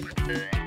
Bye.